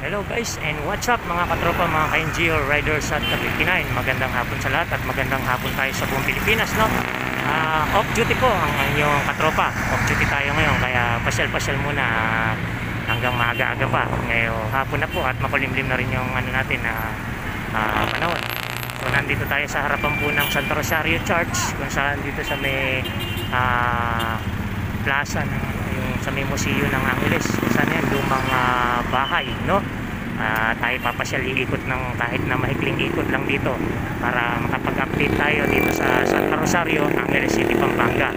Hello guys and what's up mga katropa mga ka-NGO riders at ka-59. Magandang hapon sa lahat at magandang hapon tayo sa buong Pilipinas no? Ah, Off duty po ang inyong katropa. Off duty tayo ngayon kaya pasyal-pasyal muna ah, hanggang maaga-aga pa. Ngayon hapon na po at makulimlim na rin yung ano natin na ah, panahon. So nandito tayo sa harapan po ng Santo Rosario Church kung saan dito sa may ah, plaza ng yung sa may museo ng Angeles saan yan? Lumang ah, bahay no? Ah, tayo papasyal iikot ng kahit na maikling ikot lang dito para makapag-update tayo dito sa Santa Rosario, Angeles City, Pampanga.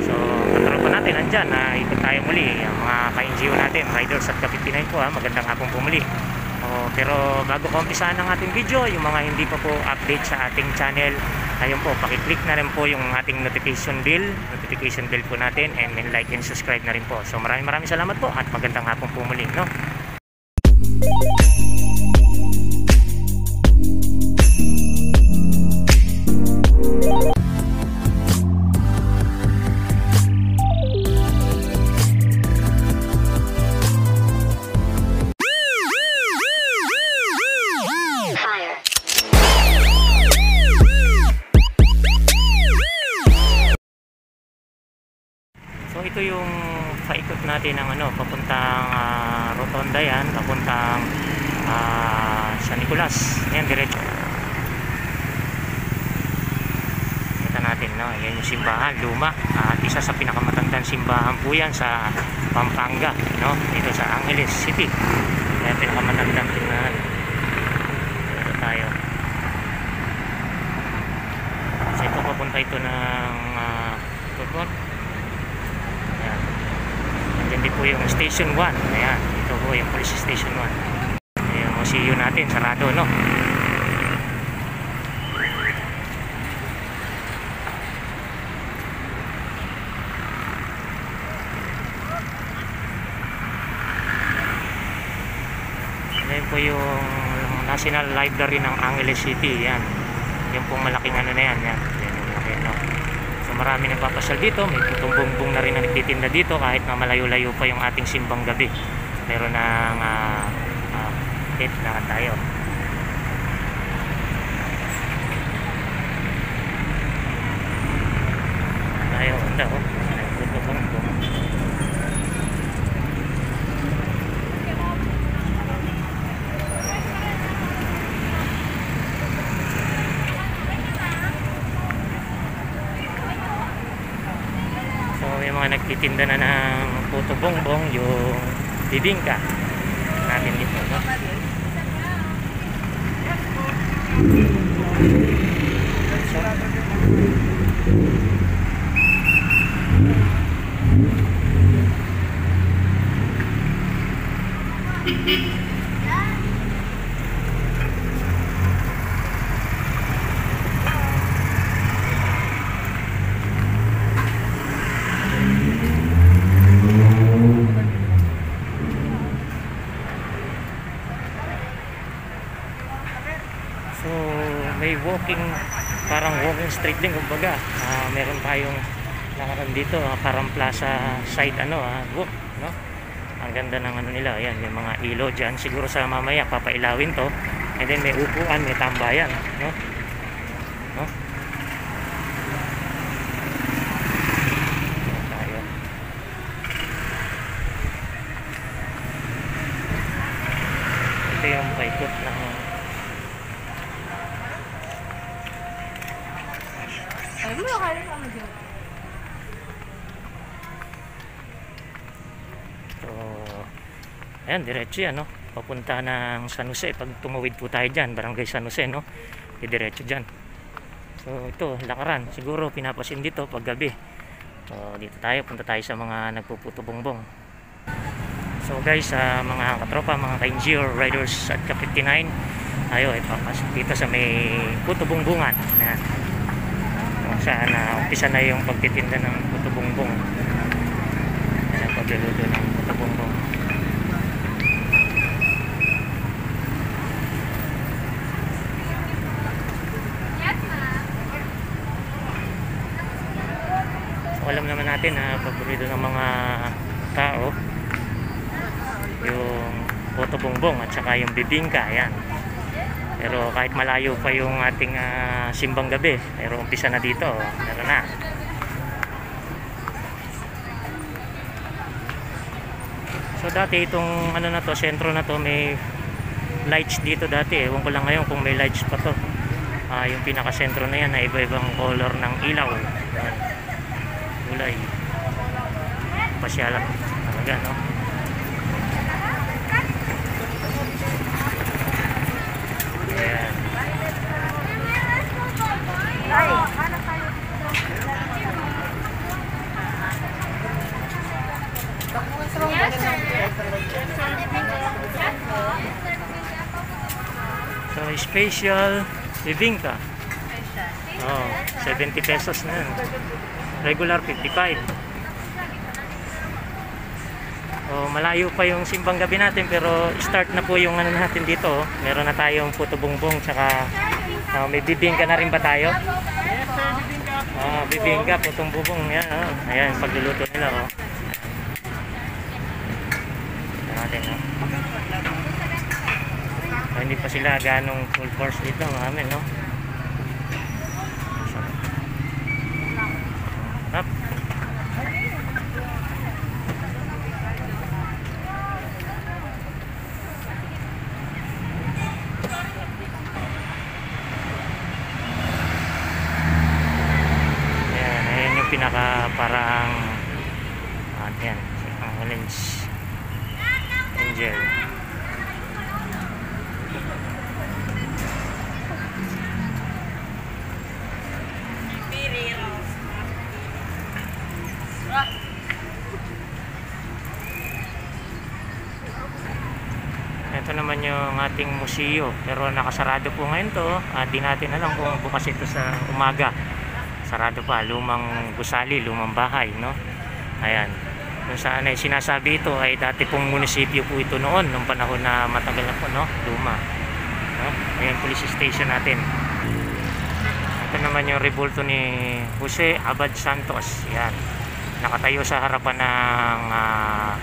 So katropa natin andyan na ikot tayo muli. Ang mga ka-NGO natin riders at kapitinahin po ha magandang hapong pumuli pero bago ko umpisahan ang ating video, yung mga hindi pa po update sa ating channel, ayun po, pakiclick na rin po yung ating notification bell, notification bell po natin, and then like and subscribe na rin po. So maraming maraming salamat po at magandang hapong po muli, no? Ito yung paikot natin ng ano, papuntang ah, Rotonda yan, papuntang ah, San Nicolas. Yan, diretso. Kita natin, no? Yan yung simbahan, luma. At isa sa pinakamatandang simbahan po yan sa Pampanga, no? Dito sa Angeles City. Yan, pinakamatandang tingnan. Dito tayo. So ito papunta ito ng uh, Tugot. Din po yung Station 1. Ayan. Ito po yung Police Station 1. Yung museo natin, sarado, no? Ayan po yung National Library ng Angeles City. Yan. Yung pong malaking ano na yan. Yan. Yan yung malaki, no? Marami nagpapasyal dito, may putong bongbong na rin na nagtitinda dito kahit na malayo-layo pa yung ating simbang gabi. Meron ng uh, uh, hit na tayo. Tayo, anda oh. May putong bongbong. So yung mga nagtitinda na ng puto bongbong, yung bibingka namin dito. No? So may walking, parang walking street din kumbaga. Ah, meron tayong nakaroon dito, ah, parang plaza side ano, ah, walk, no? Ang ganda ng ano nila, ayan, may mga ilo dyan. Siguro sa mamaya papailawin to. And then may upuan, may tambayan, no? No? Ito yung paikot ng Ay, mo kaya sa mga So, ayan, diretso yan, no? Papunta ng San Jose. Pag tumawid po tayo dyan, barangay San Jose, no? Diretso dyan. So, ito, lakaran. Siguro pinapasin dito pag gabi. So, dito tayo, punta tayo sa mga nagpuputo bongbong. So, guys, sa mga katropa, mga ka-NGO riders at ka-59, tayo ay papasok dito sa may puto bongbongan. Ayan. Kung saan na umpisa na yung pagtitinda ng puto pagluluto ng ma'am. So, alam naman natin na paborito ng mga tao yung Puto Bongbong at saka yung Bibingka. Ayan. Pero kahit malayo pa yung ating ah, simbang gabi, pero umpisa na dito. Meron na. So dati itong ano na to, sentro na to may lights dito dati. Ewan ko lang ngayon kung may lights pa to. Ah, yung pinaka-sentro na yan na iba-ibang color ng ilaw. Kulay. Pasyalan. Talaga, no? Ayan. Special bibingka. Oh, 70 pesos na yun. Regular 55. Oh, malayo pa yung simbang gabi natin pero start na po yung ano natin dito. oh. Meron na tayong puto bongbong tsaka oh, may bibingka na rin ba tayo? Ah, bibingka, putong bubong. Yan, oh. Ayan, pagluluto nila. Oh. Natin, oh. Hindi pa sila ganong full course dito, mga no? Up. Ayan, ayan yung pinaka parang ah, yan, ang orange angel. Ito naman yung ating museo pero nakasarado po ngayon to. Ah, di natin alam kung bukas ito sa umaga. Sarado pa, lumang gusali, lumang bahay, no? Ayan. Kung saan ay sinasabi ito ay dati pong munisipyo po ito noon, nung panahon na matagal na po, no? Luma. No? Ayan, police station natin. Ito naman yung rebulto ni Jose Abad Santos. Yan. Nakatayo sa harapan ng ah,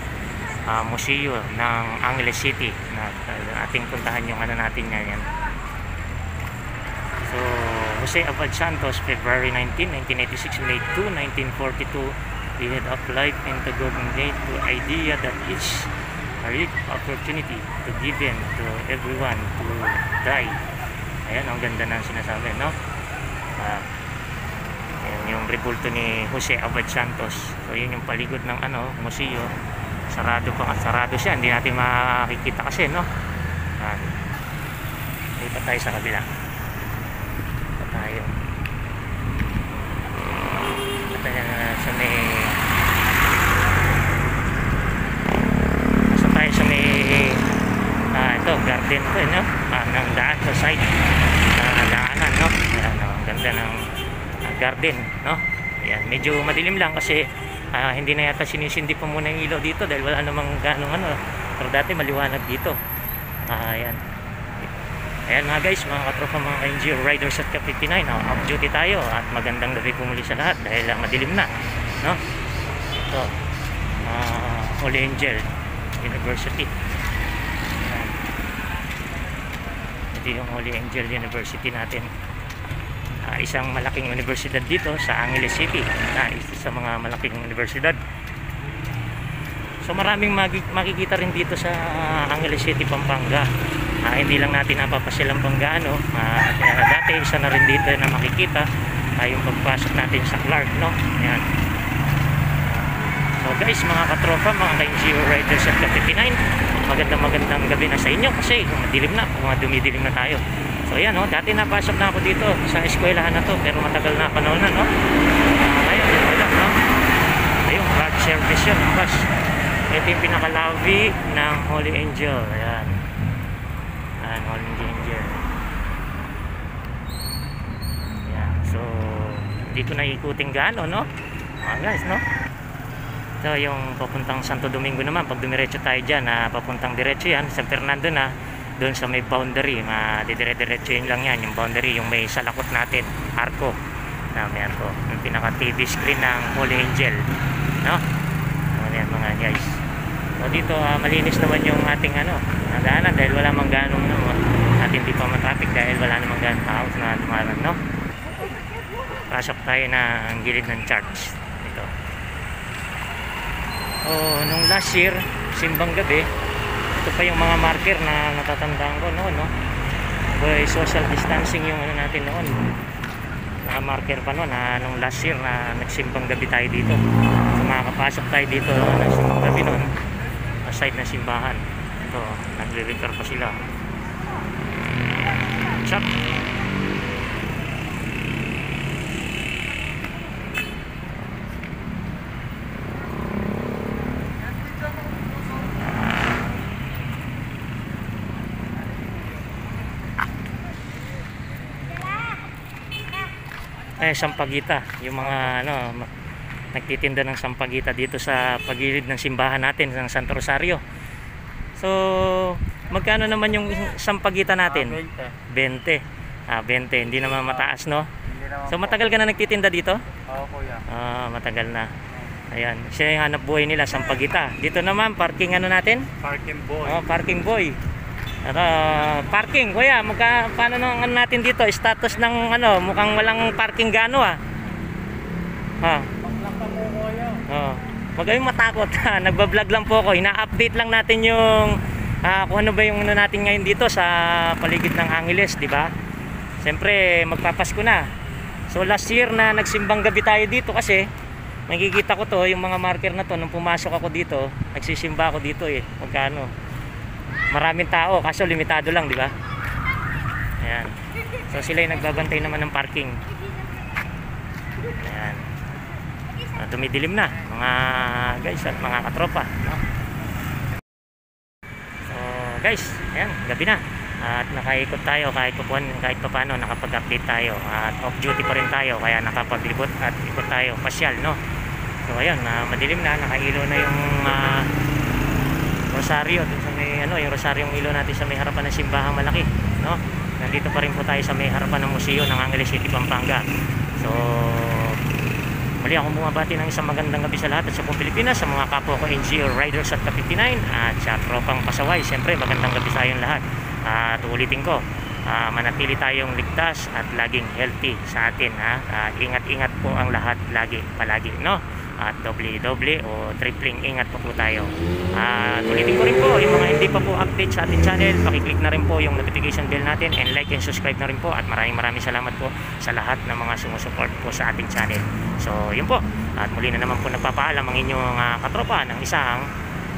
ah, museo ng Angeles City. Na, na ating puntahan yung ano natin yan. So, Jose Abad Santos, February 19, 1986, May 2, 1942, the head of life and the golden gate to idea that is a real opportunity to given to everyone to die. Ayan, ang ganda ng sinasabi, no? Ah, ayan yung rebulto ni Jose Abad Santos. So, yun yung paligod ng ano, museo. Sarado pa nga, sarado siya. Hindi natin makikita kasi, no? Ayan. Dito tayo sa kabila. Dito tayo. Dito tayo na sa may... Nasa tayo sa may... Ah, ito, garden ko, eh, no? Ah, ng daan sa side. Na daanan, no? Ayan? Ang ganda ng ah, garden, no? Ayan, medyo madilim lang kasi ah, hindi na yata sinisindi pa muna yung ilaw dito dahil wala namang ganong ano. Pero dati maliwanag dito. Ah, ayan. Ayan mga guys, mga katropa mga ka-NGO riders at Ka-59, oh, off duty tayo at magandang gabi po muli sa lahat dahil ah, madilim na. No? Ito, ah, Holy Angel University. Ayan. Ito yung Holy Angel University natin. Ah, isang malaking universidad dito sa Angeles City. Ah, isa sa mga malaking universidad. So maraming makikita rin dito sa ah, Angeles City, Pampanga. Ah, hindi lang natin napapasilang Pangano. Ah, kaya dati isa na rin dito na makikita ah, yung pagpasok natin sa Clark, no? Yan. So guys, mga katropa, mga ka-NGO riders at ka-59, magandang magandang gabi na sa inyo kasi madilim na, mga dumidilim na tayo. So yan, no? dati napasok na ako dito sa eskwelahan na to pero matagal na panahon na, no? Ah, ngayon, lang, no? Ayun, flag service yun, bus. Ito yung pinaka-lobby ng Holy Angel. Ayan. Ayan, Holy Angel. Ayan. So, ko na ikuting gaano, no? Mga guys, no? Ito yung papuntang Santo Domingo naman. Pag dumiretso tayo dyan, na papuntang diretso yan, San Fernando na, doon sa may boundary, madidire-diretso yun lang yan, yung boundary, yung may salakot natin, arko. Na may arko. Yung pinaka-TV screen ng Holy Angel. No? Ano yan mga guys. So dito ah, malinis naman yung ating ano, ah, daanan dahil wala mang ganong ano, at hindi pa man traffic dahil wala namang ganong tao na dumarang, no? Pasok tayo na ang gilid ng church. Ito. Oh, nung last year, simbang gabi, ito pa yung mga marker na natatandaan ko noon, no? Boy, social distancing yung ano natin noon. Mga marker pa noon, na nung last year na nagsimbang gabi tayo dito. So, makakapasok tayo dito ng simbang gabi noon, aside na simbahan. Ito, nagre-repair pa sila. Chop! eh sampagita yung mga ano nagtitinda ng sampagita dito sa pagilid ng simbahan natin ng Santo Rosario so magkano naman yung sampagita natin 20 ah 20 hindi naman mataas no Hindi naman so matagal ka na nagtitinda dito Oo, kuya. ah matagal na ayan siya yung hanap buhay nila sampagita dito naman parking ano natin Parking boy. Oh, parking boy. At, ah, parking, kuya, magka, paano nang ano natin dito? Status ng ano, mukhang walang parking gano ah. Ha. Kuya. Oh. Huwag matakot. ha. Nagba-vlog lang po ako. Ina-update lang natin yung ah, kung ano ba yung ano natin ngayon dito sa paligid ng Angeles, di ba? Siyempre, magpapasko na. So last year na nagsimbang gabi tayo dito kasi nakikita ko to, yung mga marker na to nung pumasok ako dito, nagsisimba ako dito eh. Magkano? Maraming tao, kaso limitado lang, di ba? Ayan. So sila yung nagbabantay naman ng parking. Ayan. Ah, dumidilim na mga guys at mga katropa no? so guys ayan gabi na. At nakaikot tayo kahit pa kahit pa paano nakapag-update tayo. At off duty pa rin tayo kaya nakapaglibot at ikot tayo pasyal no? So ayan ah, madilim na nakailo na yung ah, rosaryo dun sa may ano yung rosaryo yung ilo natin sa may harapan ng simbahang malaki no? Nandito pa rin po tayo sa may harapan ng museo ng Angeles City Pampanga. So Muli akong bumabati ng isang magandang gabi sa lahat at sa buong Pilipinas, sa mga kapwa ko NGO Riders at Ka-59 at sa tropang pasaway. Siyempre, magandang gabi sa tayong lahat. At ulitin ko, ah, manatili tayong ligtas at laging healthy sa atin. Ha? At ingat-ingat po ang lahat lagi, palagi. No? At doble-doble o tripling ingat po po tayo. At ulitin ko rin po, yung mga hindi pa po update sa ating channel, pakiclick na rin po yung notification bell natin and like and subscribe na rin po. At maraming maraming salamat po sa lahat ng mga sumusuport po sa ating channel. So, yun po. At muli na naman po nagpapaalam ang inyong ah, katropa ng isang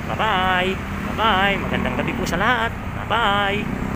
bye-bye. Bye-bye. Magandang gabi po sa lahat. Bye-bye.